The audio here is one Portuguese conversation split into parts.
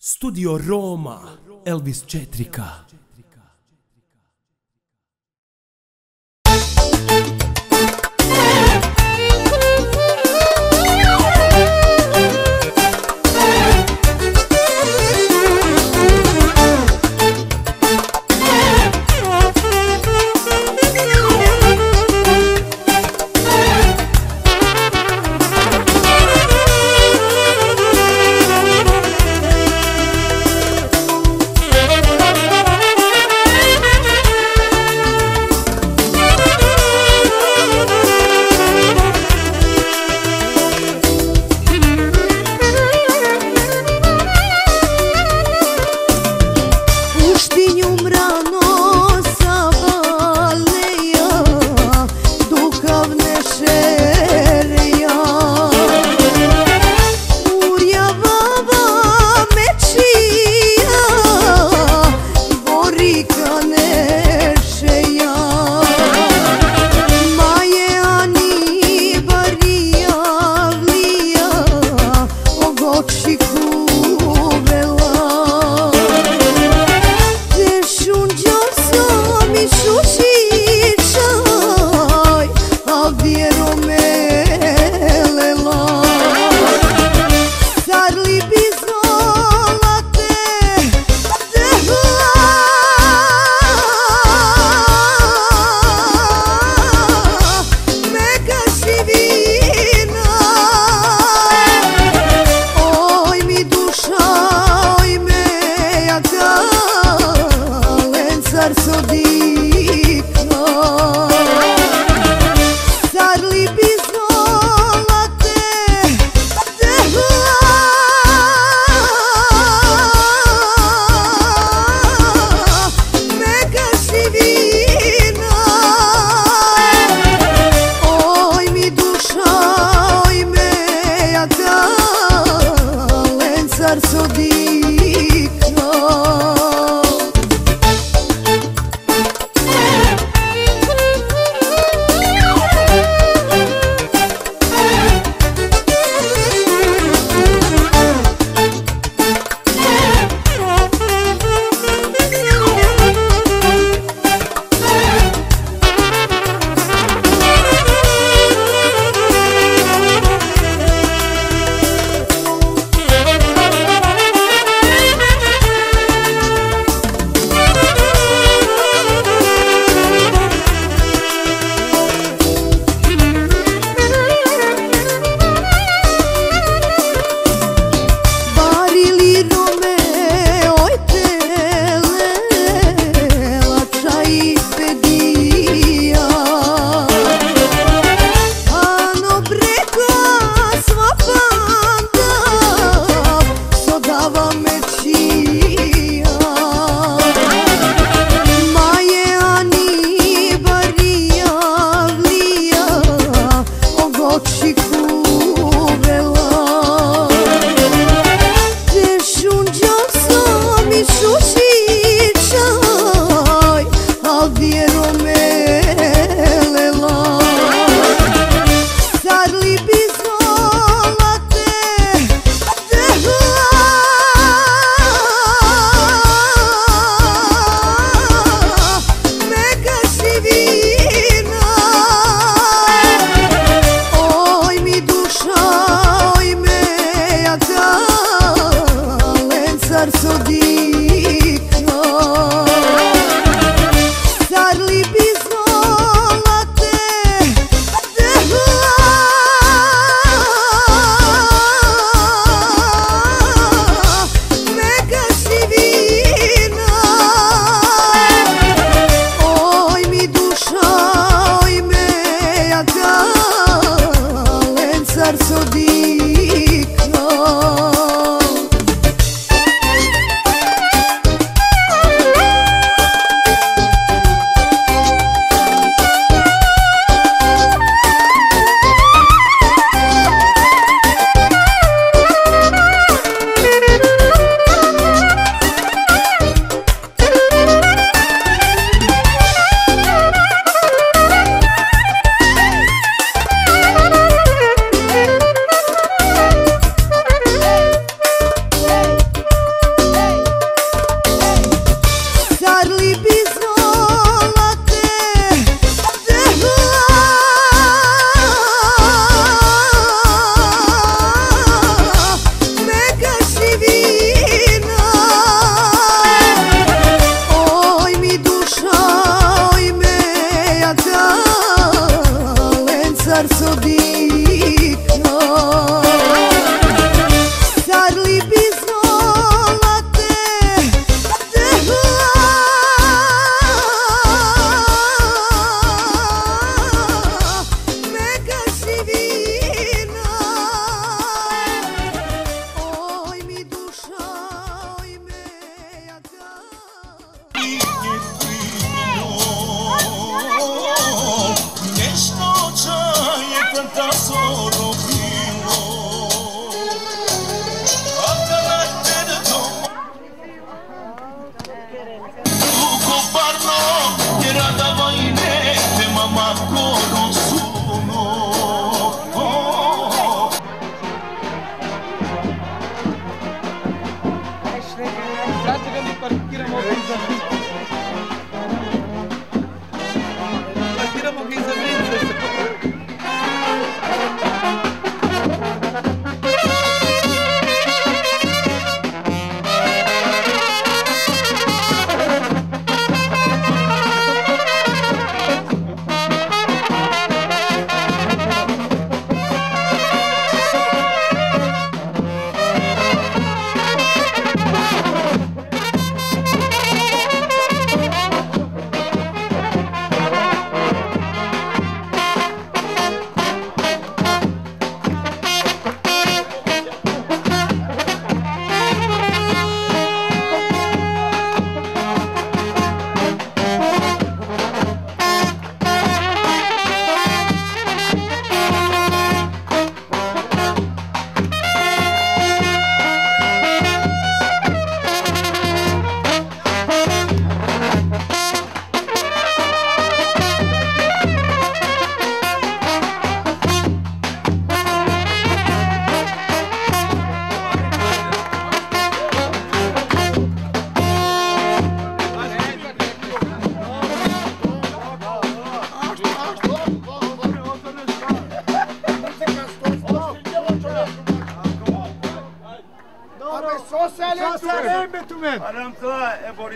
Studio Roma, Elvis Četrika. Kuvela. Deșun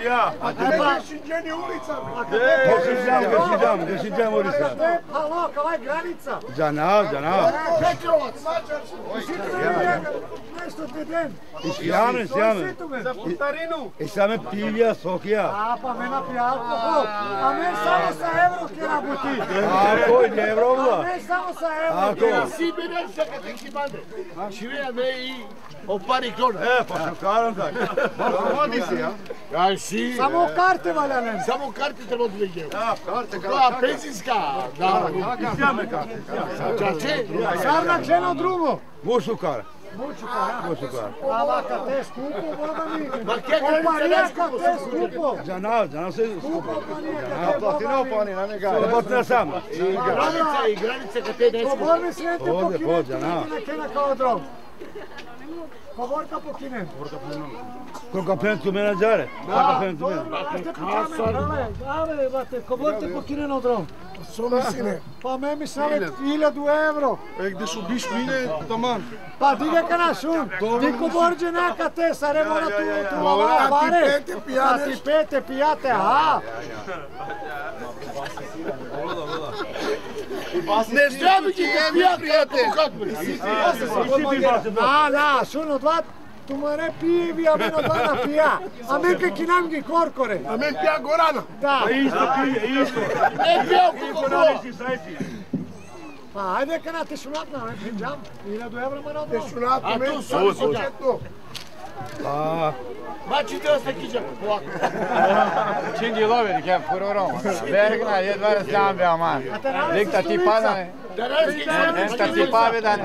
ja. A ty máš ženy ulica. Posíždám, posíždám, posíždám ulica. To je palo, kala je granica. Za nás, za nás. Petrovac. Nešto ti den. Iš jame, s jame. Za putarinu. I same pivja, sokija. A pa mena pija alkohol. A ne samo sa evro kjera buti. Ako, ne evro vla. A ne samo sa evro kjera. Sibirem se kad ti kibade. Šivija me i opari klona. E, pa šakaram tak. Vodi si, ja. A si. Samo karte valjanem. Samo karte treba da vidim. Ja, karte, Da, penzijska. Da. Isjame karte. Čače. Sarnak ženo drugo. Mušukar. Mučuka, Mušukar. a vaka te skupo, boga mi. Ma che granica Oparijaka ne te skupo. Đanav, đanav se skupo. Oparijaka te boga mi. na negaj. Slobodna sam. I granica, i granica kad te ne skupo. Poborni svete Ovdje, pokinem, pođa, na. na kena kao Kër ka përën të mena gjare? Kër ka përën të mena? Kasar... Ave, vate, ko volete po kire në dronë? Sono sine. Pa me mi sa vet 1000 euro. E gdje su biš mine, taman. Pa di ga kana šum. Ti ko borđe neka te, sare mora tu tu ova pare. A ti pete pijate. A ti pete pijate, ha. Не ждам ќе те вија, пријател. Како? А, да. Tu mare pivi, a meno dva na pija. A me ke kinamgi korkore. A me pija Gorana. Da. Isto pije, isto. Ne pija kako bo. Pa ajde kana te šunat na, pinđam. 1000 evra mora odmah. A tu su početno. Aa. Maç izliyoruz çekeceğim. Kulak. Şimdi lovili kem furorom. Bergna jedva razljambe aman. Likta ti pada. Nekta ti pavedan.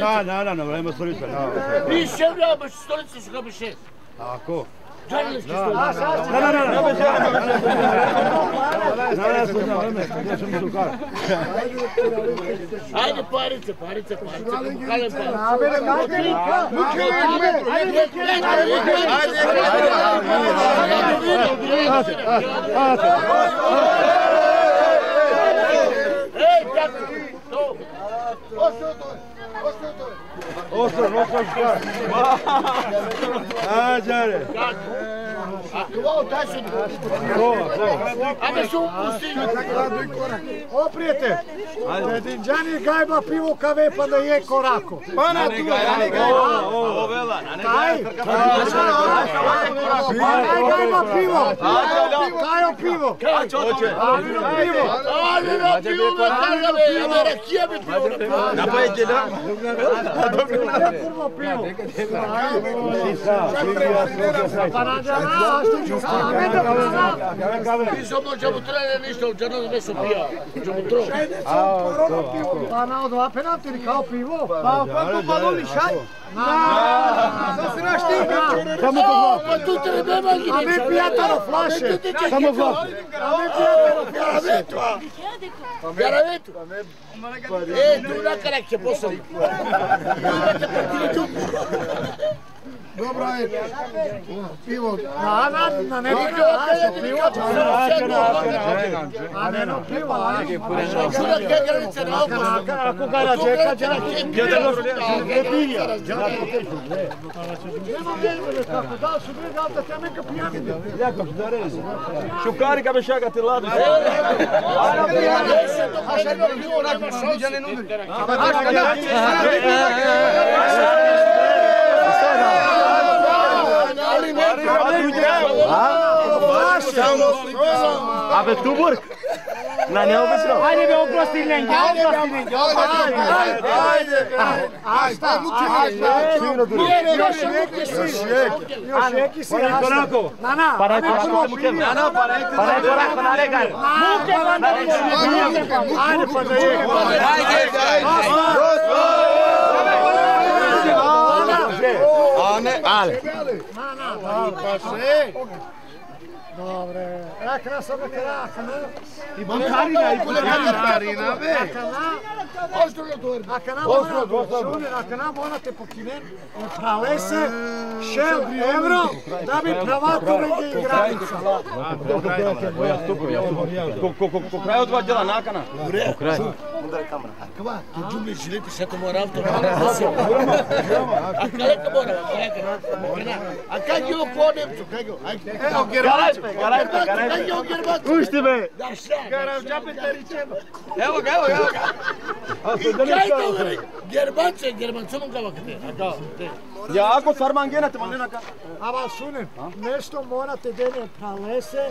Na, na, na, na, vreme stolica. Više vreme stolica su ga bi šest. Tako. Haide, pariță, pariță, pariță. Haide, pariță. Olsun, olsun. Ha, cari. Ovo, daj se Ajde se upusti. O, prijete. Dinđani gajba pivo kave pa da je korako. Pa na tu. Ovo, vela. Kaj? Ajde gajba pivo? Kajo pivo. Alino pivo. Alino pivo. Alino pivo. Napajte da? Ajde pivo. Ajde pivo. Ajde Dobro. Dobro. Dobro. Dobro. Dobro. Dobro. pivo. Dobro. Dobro. Dobro. Dobro. Dobro. Dobro. Dobro. Dobro. Insomma, c'è un treno visto, il giorno messo via. C'è nu trono. Ma no, doveva appena ti ricavo pivo. nu, quanto palloni c'hai? No, non si nasce. Siamo qua. Ma tutte le beve che mi hai piantato flash. Siamo qua. A me piantato chiaramento. Chiaramento. E tu la cacchia posso. Non ti partire tu. Dobra je, pivo. Na, na, na ne pivo, pivo ću se não ne, no pivo, a Sudat não granice na não Ako ga não čeka, će não će ne não Nema vjeru não da su não da da não neka pijanine. não da rezi. não ga bešaga não ladu. A na pijanje. A não ne bi não šođene numeri. não pa da, não da, da, não da, da, não da, da, não da, da, Aveți tuburi? Na, ne-au văzut. Haide, bea o prostinle în gheață. Haide, bea o prostinle în gheață. Haide, haide. Asta nu ce haide. Nu e roșu, nu e roșu. Pare coraco. Na, na. Pare coraco, nu te. Na, na, pare. Pare coraco, na le gal. Nu te manda de ce. Haide, pare. Haide, haide. Roșu. there. On it. On it. No, no, no. Добре. Ракна со бе ракна. И макарина, и Бонкарина, бе. Ракна. Остро на дуер. Ракна, шуни, ракна, мора те покине, Праве се евро да би правато реги играница. Ко крај од два дела накана? Ко крај? Камера. Ти джубли жилите, сето мора авто. А кај мора? А кај? Кај? Ајде бе, гарај бе, гарај бе. Уште бе. Гарам чапите ричема. Ево га, ево га, ево га. И кај тоа бе, германце, германце му кава каде. Да, те. Ја ако сармангената, ма не на кај. Ама сунем, нешто морате да не пралесе,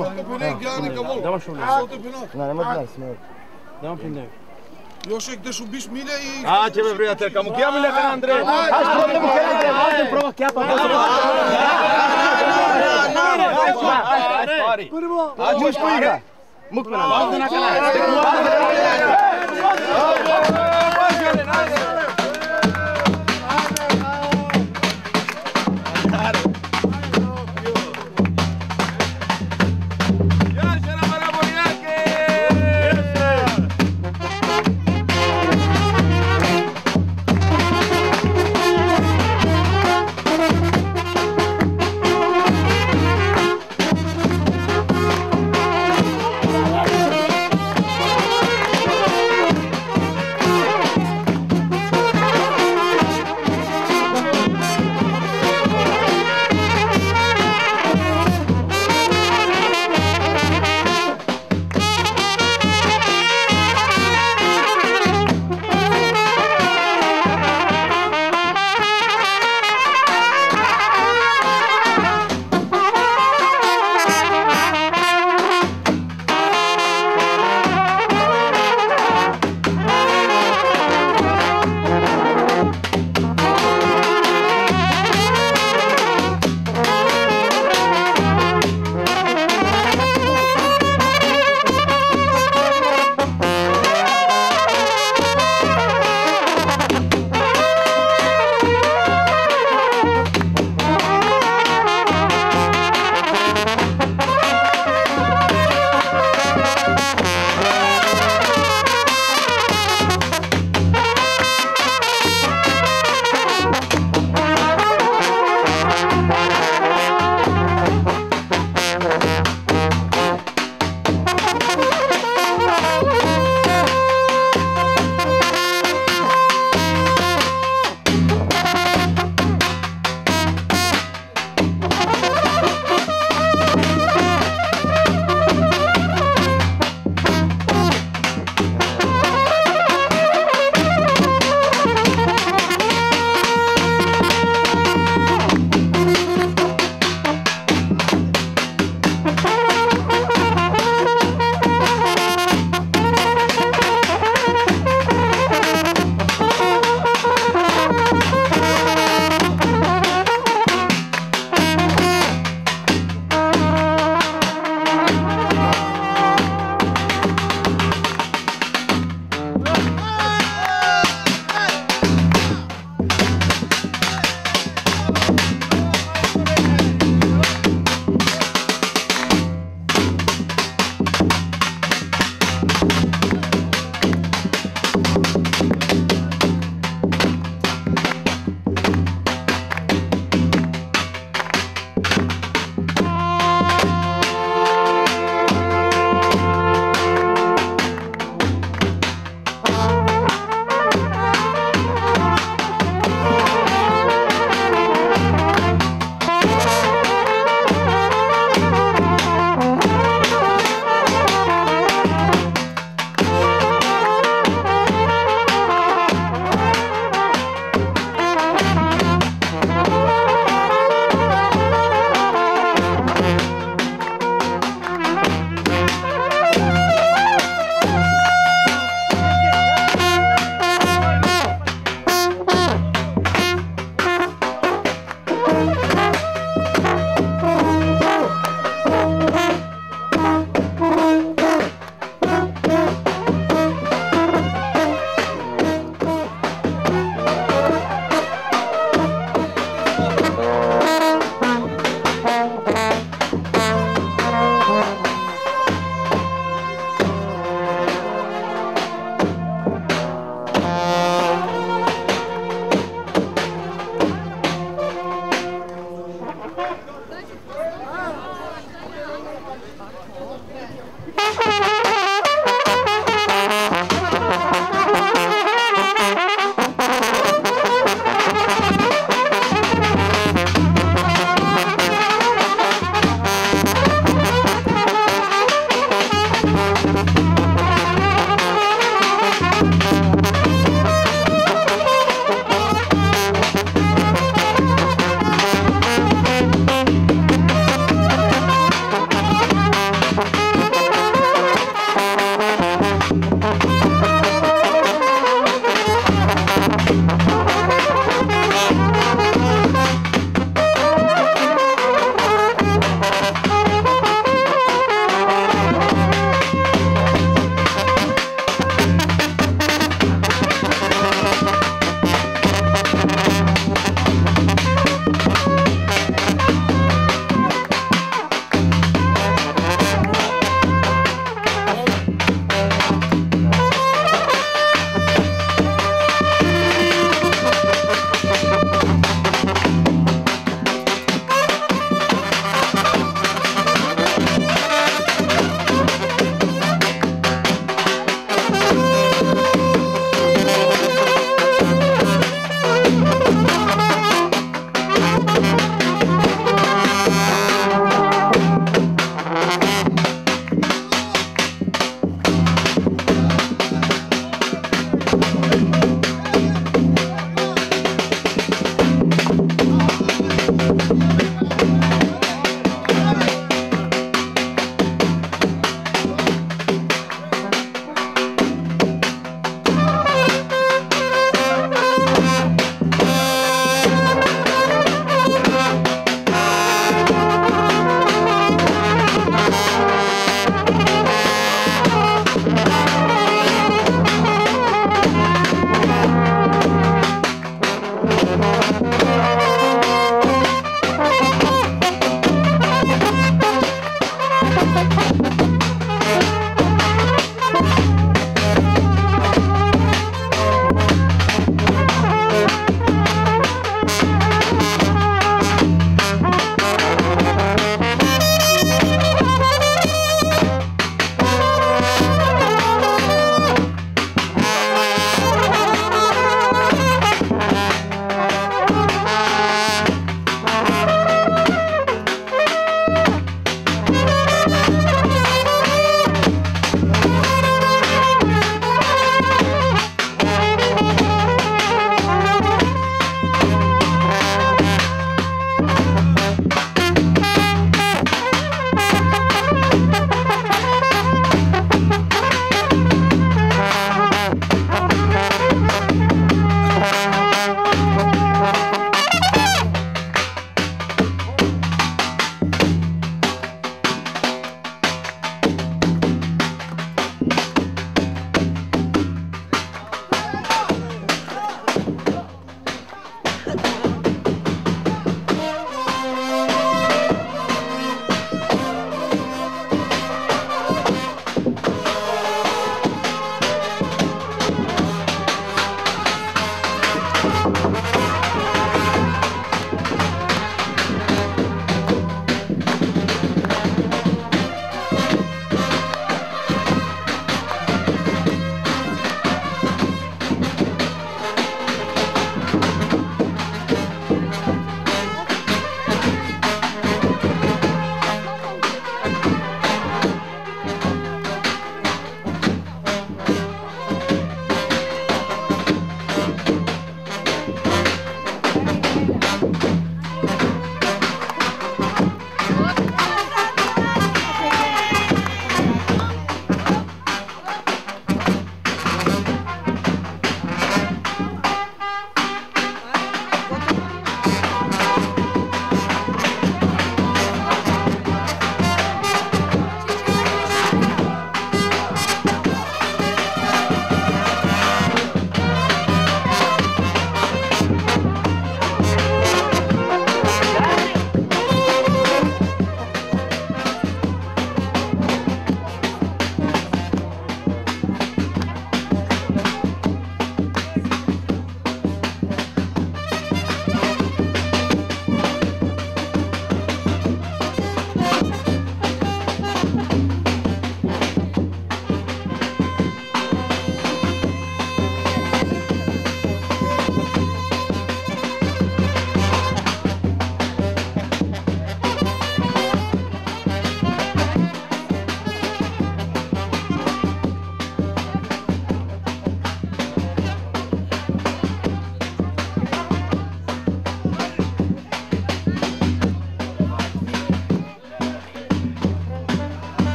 Topini gani ka vol. Dava shumë lekë. Sot topino. Na, më të nas, më. Dava shumë lekë. Jo shek të shumbish mile i... A, që me vrejë atër, ka më kja me lekën Andre. A, shë protë më kja Andre, a, të më provo kja pa posë. Prvo, a që është pojka? Mukmena, bandë në kanal. Bandë në kanal. Bandë në kanal.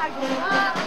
Radinelul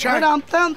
trying. Right, I'm, I'm,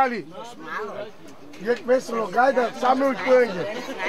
okrali. Je veselo gajda, same u čujenje. Gurbesco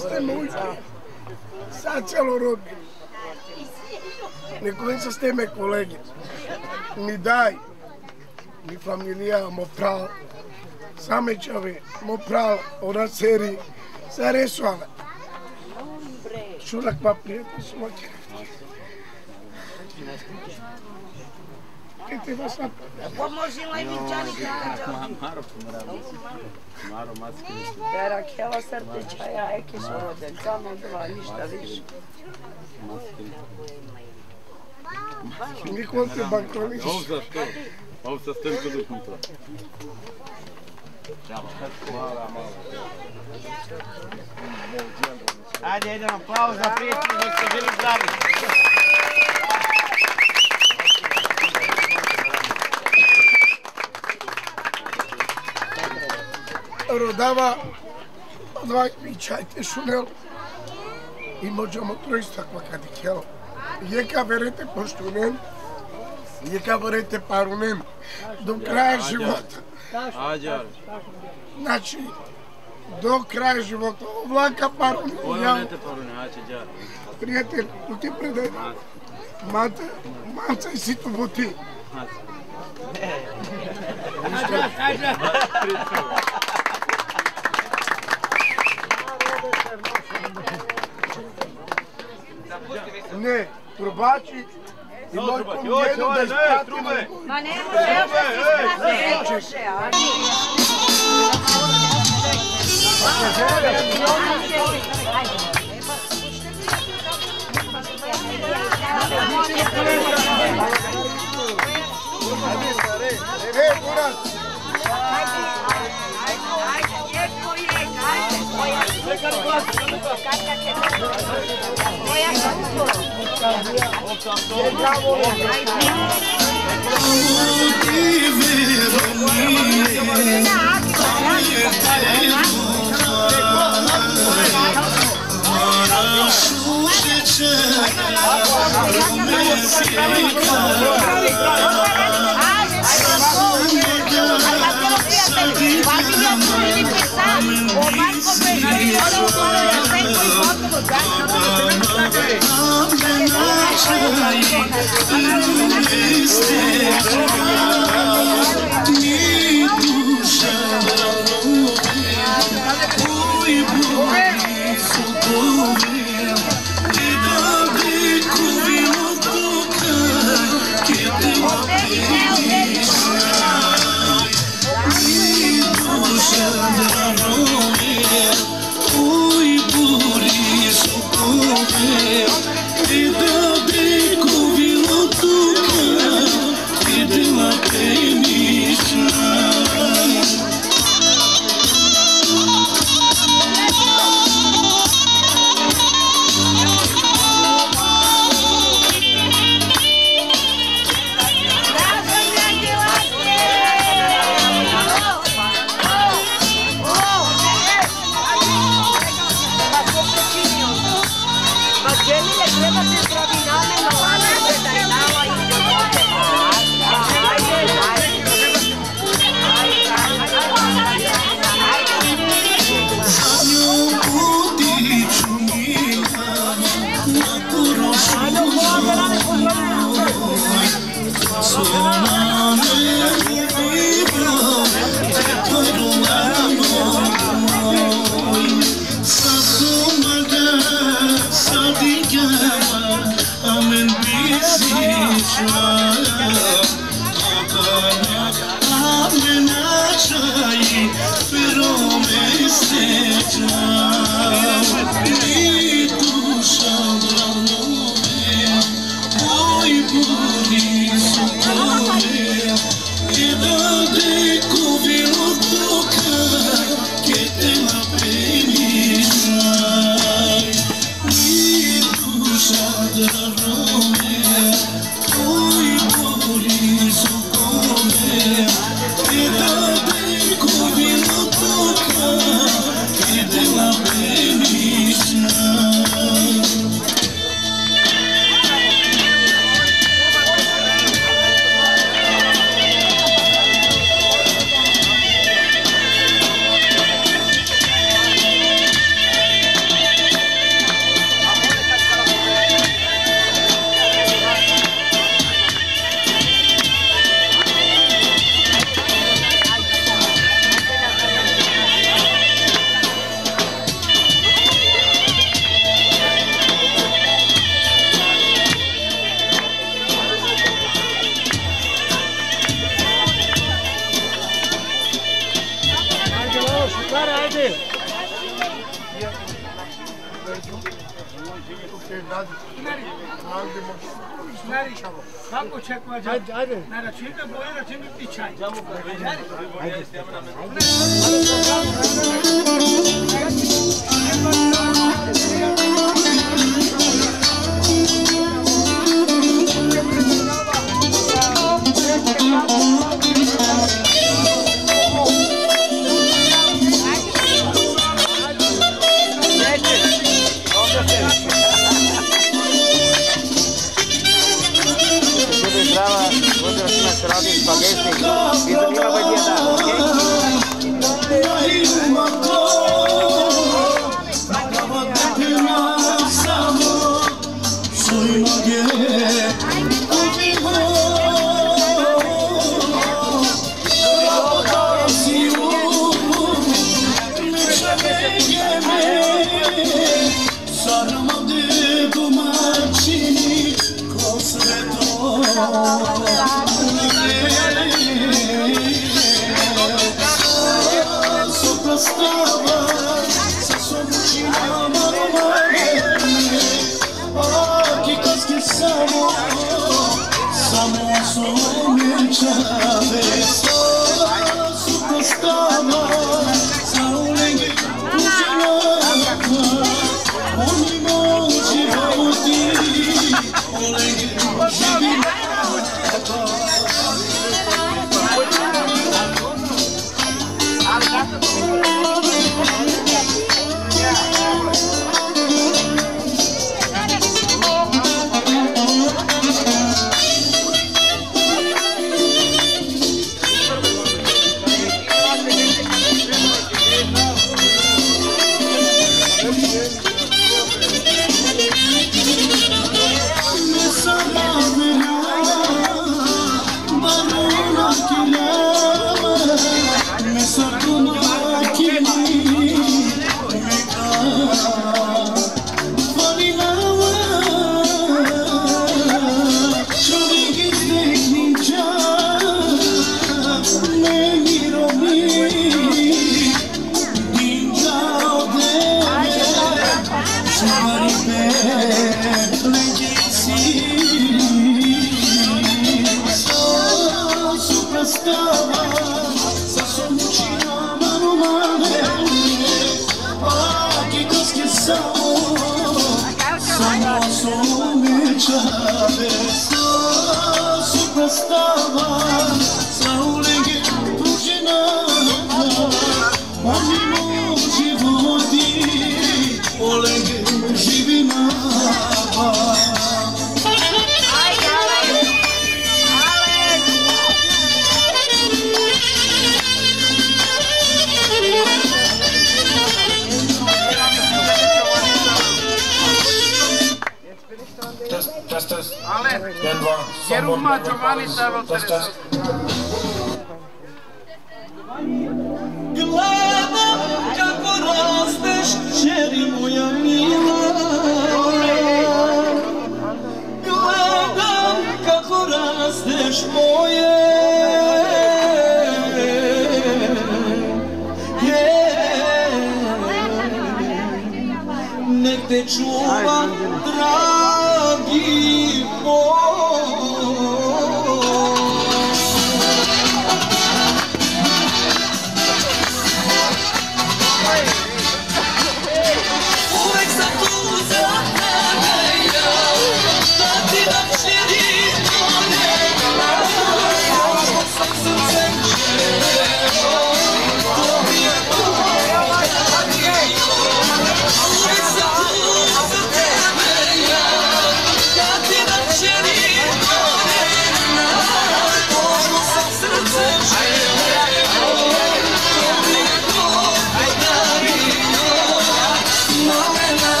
сте мојки, са целородни. Некој се сте ме колеги. Ми дај, ми фамилија, мо прал, човек, мо прал, она сери, Са ресуале. Шурак па пријатно сумаќа. Ti ti vas na... Pomozila i Vinčani Jer aquela certečaja je ki su rode, samo dva, ništa više. Niko te bankroniš. Ovo za što? Ovo sa stemko do kontra. Ajde, idemo, pauza, prijatelji, nek se živi zdravi. родава два пичајте шунел и можемо тројстаква каде кело. Јека верете поштунем, јека верете парунем, до крај живота. Ајде, Значи, до крај живота. Облака паруни. Појавете паруни, ајде, ајде. Пријател, но ти предај. Мате, маца и сито боти. Маца. Ајде, ајде. Ne, trubači i moj kum jedu da ne, isprati trube. Ma ne može, još da se isprate, ne može, a E, Buras, 我的心爱我的心不再孤单我的爱不 Oi, por isso comer, e I, I did. Not a Mustafa. Quiero un macho, mami, estaba interesado.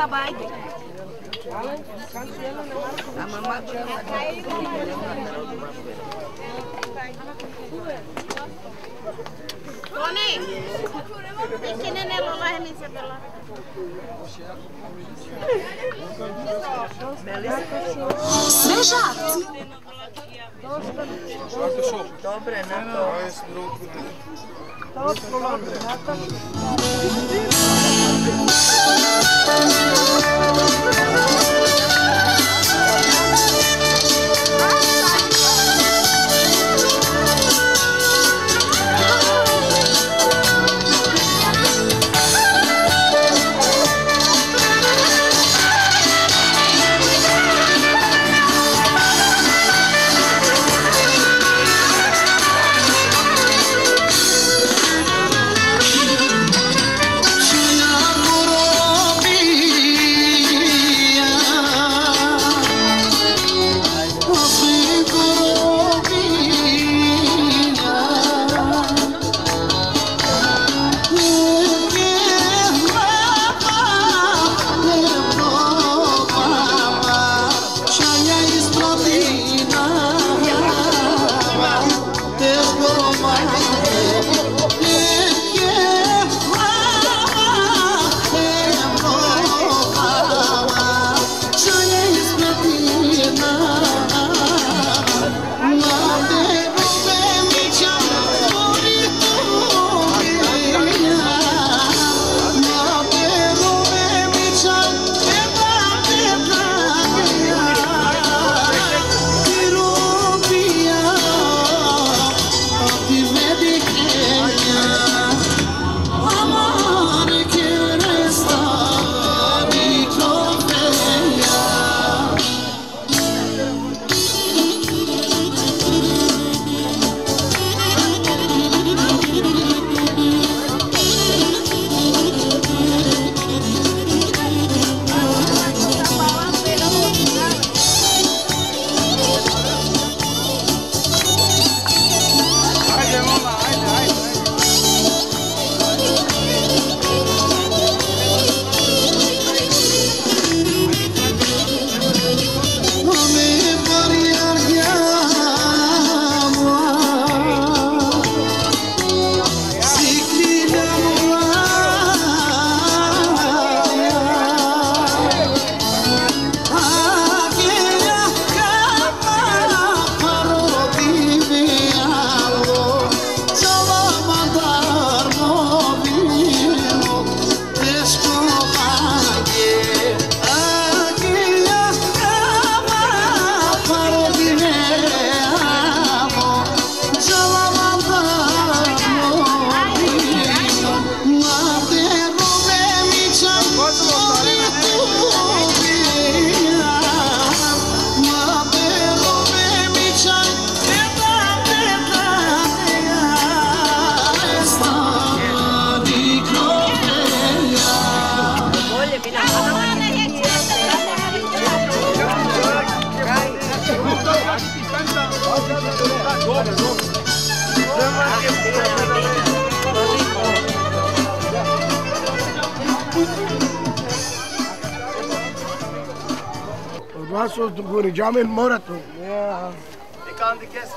Babai. Tony, sini nih lo lah ini sebelah. Svežac. Dobre, na to. Od Thank you. Aguri, Jamil Morato. Yeah. Tika Andi Kes.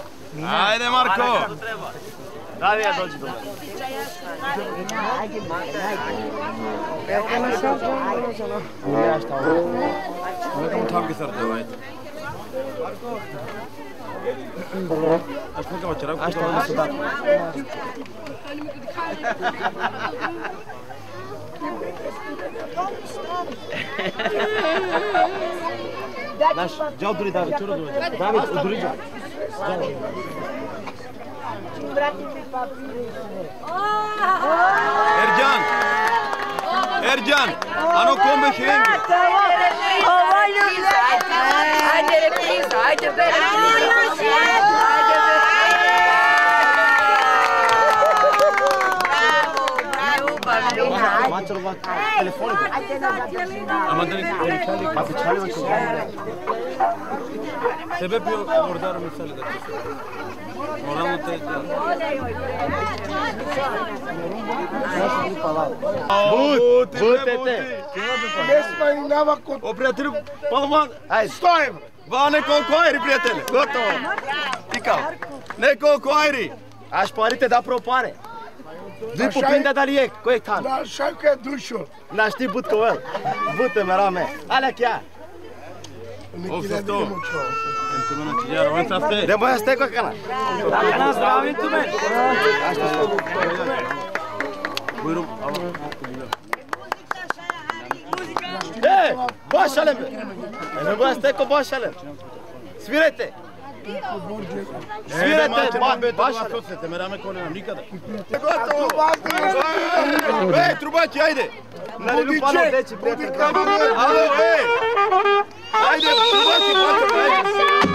Naš, džao duri David, čuro duri. David, uduri džao. Ercan! Ercan! Ano kombe hengi. Ova ljubica, ajde repriza, ajde repriza. Ajde am ceva telefonul. Am întâlnit telefonul. Poate ce are mai ceva? Trebuie pe abordare mesele de acestea. Mă rog, te Bud, bute-te! O prieteniu, palman! Hai, stoi! Vă ne concoairi, prietene! Gotovo! Ficau! Ne concoairi! Aș părinte da propare! Dui pupin de dalie, corect han. Da, așa că dușo. N-a ști but că el. Bută mera me. Alea chiar. Ofto. De băia stai cu cana. Cana zdravim tu me. Asta sunt. Buyurun. Hey, boş alem. Ne bu hasta ko boş alem. Svirete. Svirajte, baš sucete, me rame ko nemam nikada. Gotovo! Ej, trubaki, ajde! Na ljubu pala veći prijatelj. Alo, ej! Ajde, trubaki, patrba, ajde!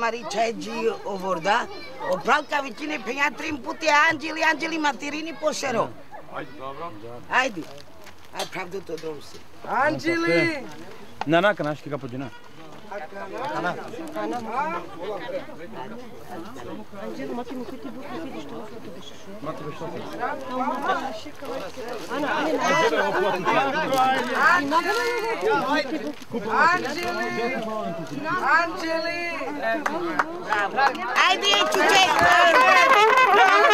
Мари Чайджи Оворда, оправка вичине пења трим пути, анджели, анджели, материни пошеро. Ајде, добро. Ајде. Ај правдото дом си. Анджели! На на канашки каподжина. Anjali! Anjali! I need to take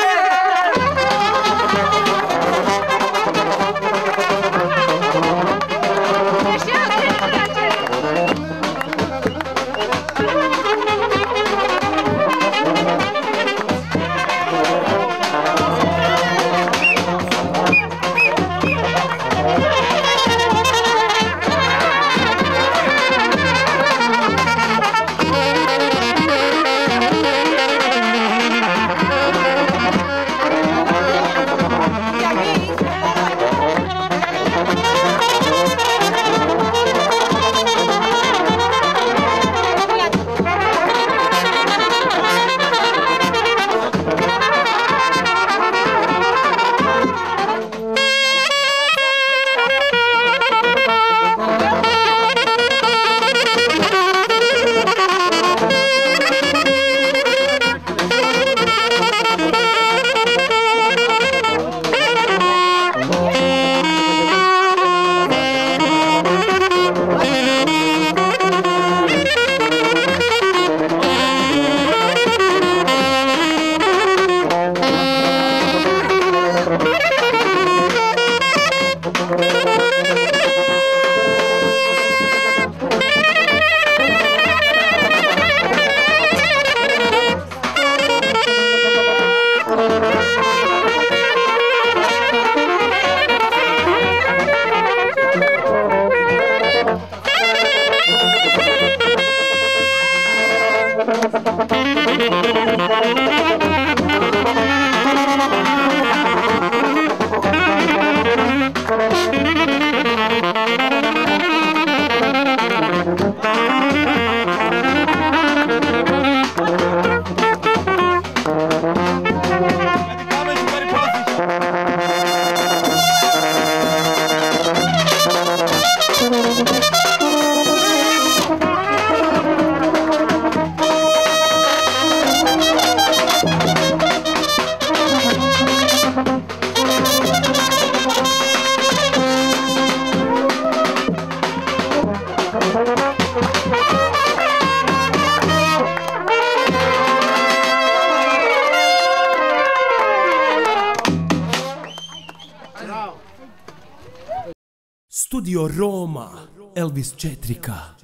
Cetrica.